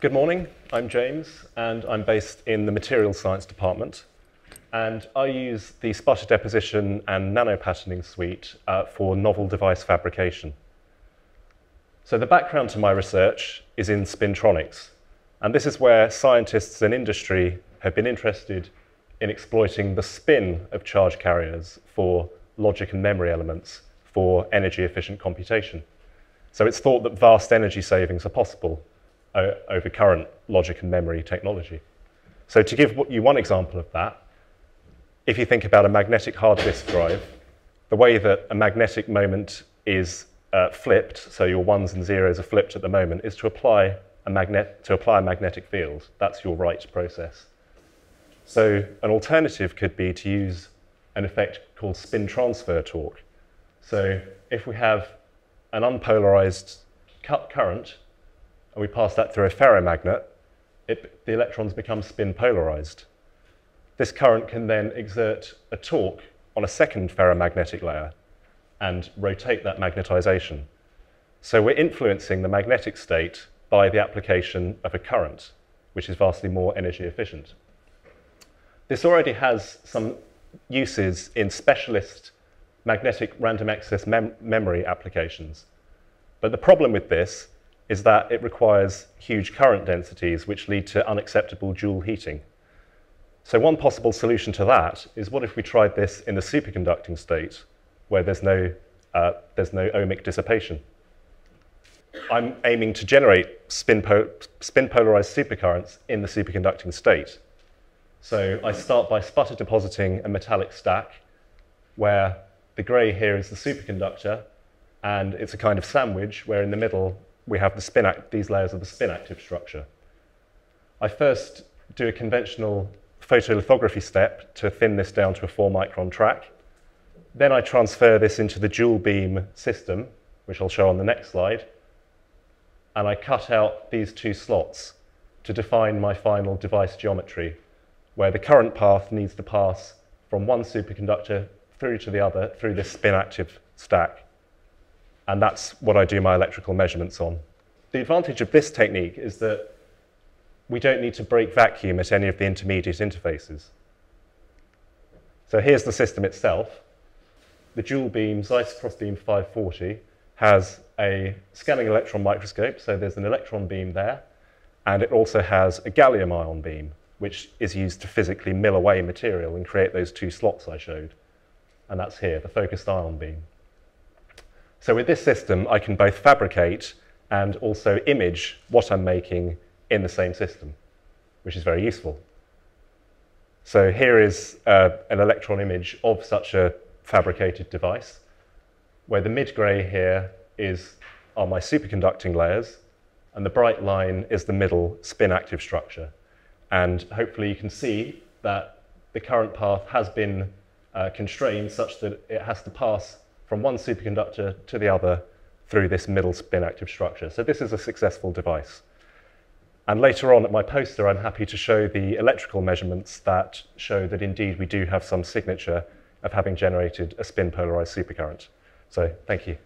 Good morning, I'm James, and I'm based in the Materials Science Department. And I use the sputter deposition and nanopatterning suite uh, for novel device fabrication. So the background to my research is in spintronics. And this is where scientists and industry have been interested in exploiting the spin of charge carriers for logic and memory elements for energy efficient computation. So it's thought that vast energy savings are possible over current logic and memory technology. So to give you one example of that, if you think about a magnetic hard disk drive, the way that a magnetic moment is uh, flipped, so your ones and zeros are flipped at the moment, is to apply a magnet to apply a magnetic field. That's your write process. So an alternative could be to use an effect called spin transfer torque. So if we have an unpolarized current and we pass that through a ferromagnet, it, the electrons become spin polarized. This current can then exert a torque on a second ferromagnetic layer and rotate that magnetization. So we're influencing the magnetic state by the application of a current, which is vastly more energy efficient. This already has some uses in specialist magnetic random access mem memory applications. But the problem with this is that it requires huge current densities which lead to unacceptable Joule heating. So one possible solution to that is what if we tried this in the superconducting state where there's no, uh, there's no ohmic dissipation. I'm aiming to generate spin, spin polarized supercurrents in the superconducting state. So I start by sputter depositing a metallic stack where the gray here is the superconductor and it's a kind of sandwich where in the middle we have the spin act, these layers of the spin active structure. I first do a conventional photolithography step to thin this down to a four micron track. Then I transfer this into the dual beam system, which I'll show on the next slide. And I cut out these two slots to define my final device geometry, where the current path needs to pass from one superconductor through to the other through this spin active stack. And that's what I do my electrical measurements on. The advantage of this technique is that we don't need to break vacuum at any of the intermediate interfaces. So here's the system itself. The dual beam, Zeiss Crossbeam 540, has a scanning electron microscope, so there's an electron beam there, and it also has a gallium ion beam, which is used to physically mill away material and create those two slots I showed. And that's here, the focused ion beam. So with this system, I can both fabricate and also image what I'm making in the same system, which is very useful. So here is uh, an electron image of such a fabricated device, where the mid-gray here is, are my superconducting layers, and the bright line is the middle spin-active structure. And hopefully you can see that the current path has been uh, constrained such that it has to pass from one superconductor to the other through this middle spin-active structure. So this is a successful device. And later on at my poster, I'm happy to show the electrical measurements that show that indeed we do have some signature of having generated a spin polarized supercurrent. So thank you.